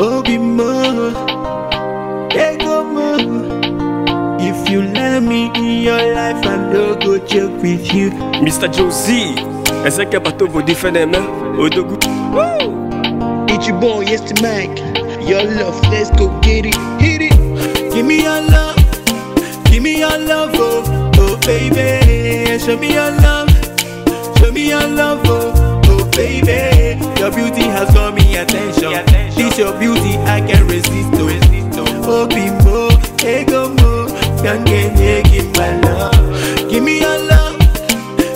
Obi more, ego more. If you let me in your life, I no go joke with you. Mr. Geozzy, ese que bateau vos différents mains, Odogu. It's your boy, yes the Mac. Your love, let's go get it, hit it. Give me your love, give me your love, oh, oh baby. Show me your love, show me your love, oh, oh baby. Your beauty has got me attention. This your beauty, I can't resist, oh. Oh, bimbo, ego mo, can't get give my love. Give me your love,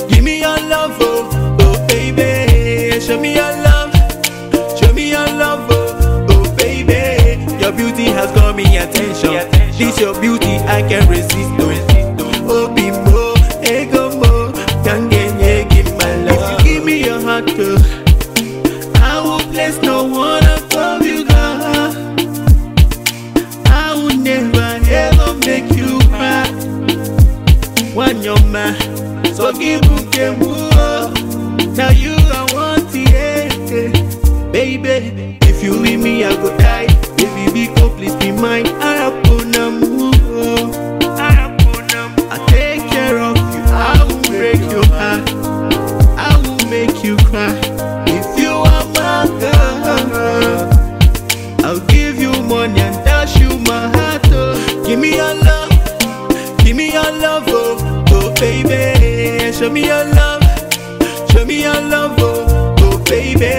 give me your love, oh, oh baby. Show me your love. Show me your love, oh, oh baby. Your beauty has got me attention. This your beauty, I can't resist, oh. Oh, bimbo, Man, so give Now you I want yeah, Baby, if you leave me, I go die. Baby, be please be mine. I put a move. I take care of you. I will break your heart. I will make you cry. Baby. Show me your love. Show me your love, oh, oh baby.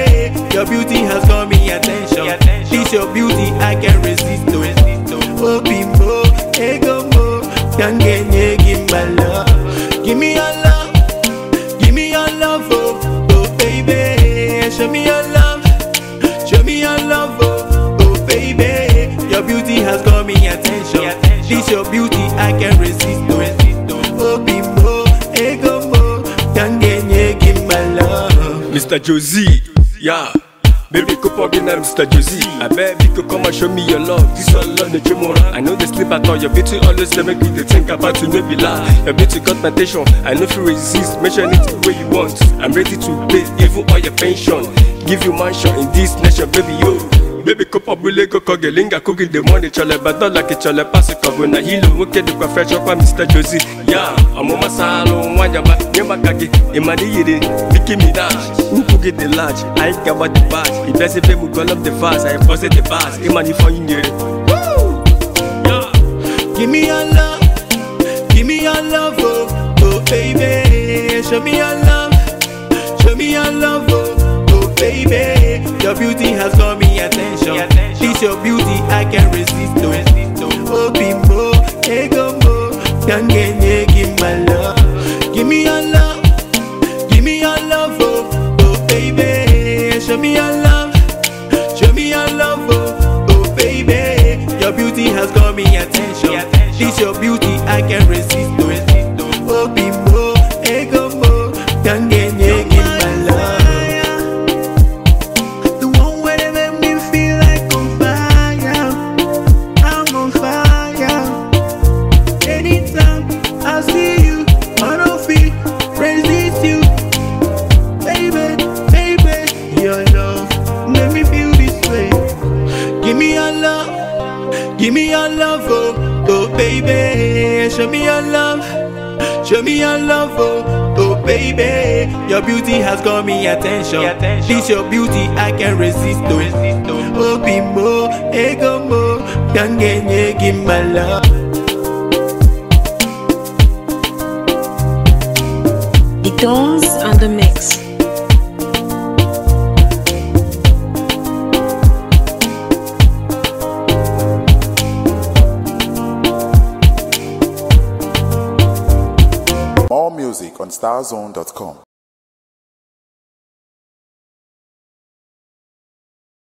Your beauty has got me attention. This your beauty, I can't resist, oh. Oh bimbo, ego mo, can't get give my love. Give me your love, give me your love, oh, oh baby. Show me your love, show me your love, oh, oh baby. Your beauty has got me attention. This your beauty, I can't resist, Mr. Josie, yeah. Baby, go plug in Mr. Josie. I beg you come and show me your love. This all love the dream I know they sleep at all. Your beauty always make me they think about you, maybe lie. Your beauty got my attention. I know if you resist, mention it the way you want. I'm ready to pay even all your pension. Give you mansion in this nation, baby, yo. Baby kopa bule go koge linga cooking the money chole but not like it chole pass it kogo na hilo woke the kwa fresh kwa Mr. Josie yeah amu masalo wanya ba nyamba kage imani yiri Nicki Minaj who get the large I got the bad if I say baby call up the fast I bust the bars imani for you yeah Give me your love, give me your love, oh, oh baby. Show me your love, show me your love, oh, oh baby. Your beauty has got me attention. This your beauty, I can't resist, oh. Oh bimbo, ego mo, can't get me, give my love. Give me your love, give me your love, oh, oh baby. Show me your love, show me your love, oh, oh baby. Your beauty has got me attention. This your beauty, I can't resist, give me your love, oh, oh baby. Show me your love, show me your love, oh, oh baby. Your beauty has got me attention. This your beauty, I can't resist, oh. Oh more, ego mo, can't get give my love. D Tonz on the mix. More music on StarZone.com.